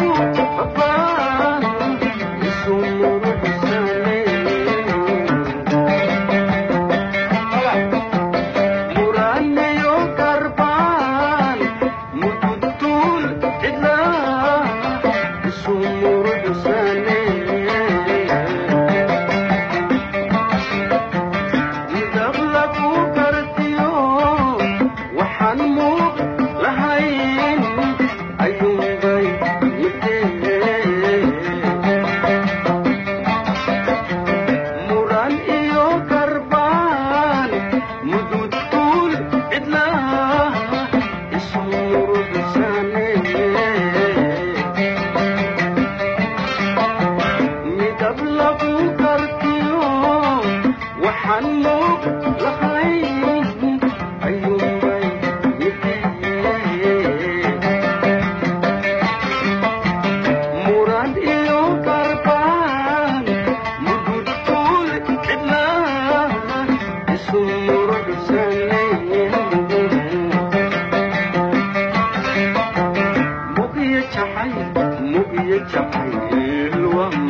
Thank you. capai, mugiye capai, ilwa